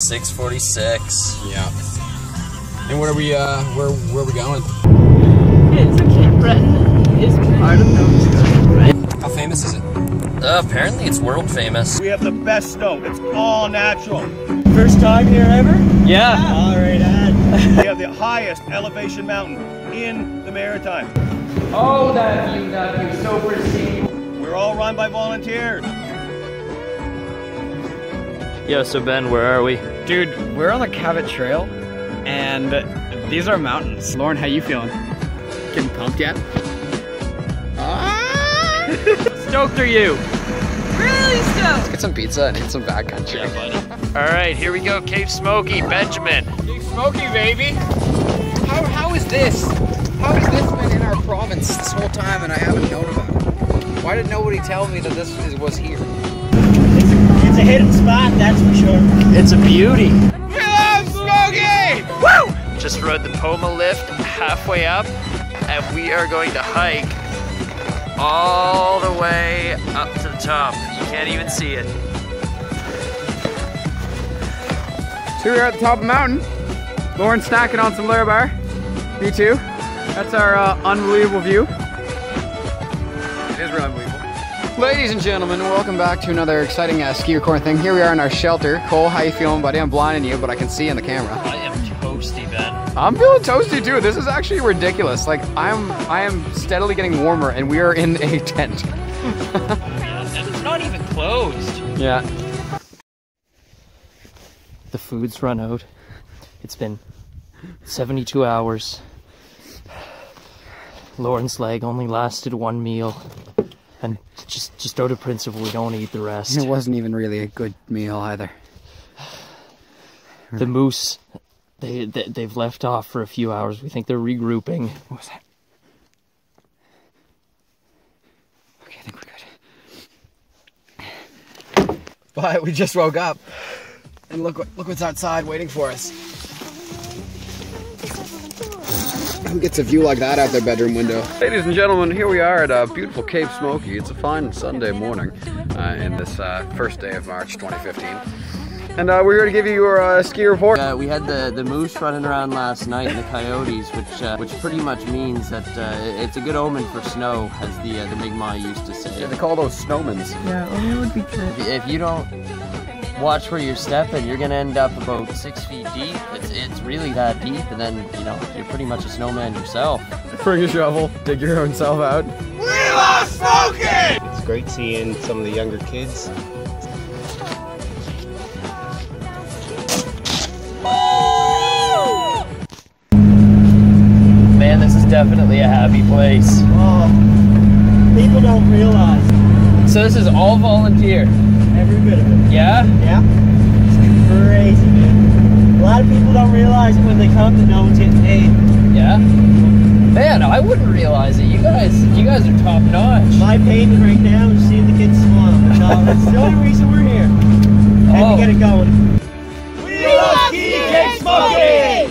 646. Yeah. And where are we? Uh, where where are we going? It's okay. Breton is part of Nova Scotia. How famous is it? Uh, apparently it's world famous. We have the best snow. It's all natural. First time here ever? Yeah. All right, Ad. we have the highest elevation mountain in the Maritime. Oh, that view, that view, so pristine. We're all run by volunteers. Yo, so Ben, where are we? Dude, we're on the Cabot Trail, and these are mountains. Lauren, how you feeling? Getting pumped yet? Ah! Stoked are you? Really stoked. Let's Get some pizza and eat some backcountry. Yeah, buddy. All right, here we go. Cape Smokey, Benjamin. Cape Smokey, baby. How, how is this? How has this been in our province this whole time and I haven't known about it? Why did nobody tell me that this was here? It's, it's a hidden spot, that's for sure. It's a beauty. We love Smokey! Woo! Just rode the Poma lift halfway up, and we are going to hike all the way up to the top. You can't even see it. So we're at the top of the mountain. Lauren's snacking on some Larabar. Me too. That's our uh, unbelievable view. It is really unbelievable. Ladies and gentlemen, welcome back to another exciting uh, ski recording thing. Here we are in our shelter. Cole, how you feeling, buddy? I'm blinding you, but I can see in the camera. I am toasty, Ben. I'm feeling toasty too. This is actually ridiculous. Like I'm, I am steadily getting warmer, and we are in a tent. Yeah, and it's not even closed. Yeah. The food's run out. It's been 72 hours. Lauren's leg only lasted one meal. And just just out of principle, we don't eat the rest. It wasn't even really a good meal either. The moose, they, they they've left off for a few hours. We think they're regrouping. What was that? Okay, I think we're good. But we just woke up, and look what look what's outside waiting for us. Who gets a view like that out their bedroom window? Ladies and gentlemen, here we are at uh, beautiful Cape Smokey. It's a fine Sunday morning uh, in this uh, first day of March 2015. And uh, we're here to give you your uh, ski report. Uh, we had the, the moose running around last night and the coyotes, which uh, which pretty much means that uh, it's a good omen for snow, as the uh, the Mi'kmaq used to say. They call those snowmans. Yeah, only would be true. If you don't watch where you're stepping, you're gonna end up about six feet deep. It's it's really that deep, and then you know you're pretty much a snowman yourself. Bring a shovel, dig your own self out. We love smoking. It's great seeing some of the younger kids. Man, this is definitely a happy place. Oh, people don't realize So this is all volunteer. Every bit of it. Yeah? Yeah. It's crazy, man. A lot of people don't realize when they come that no one's getting paid. Yeah. Man, I wouldn't realize it. You guys, you guys are top notch. My payment right now is seeing the kids smile. No, that's the only reason we're here. And oh. to get it going. We, we love, love Ski Cape Smokey!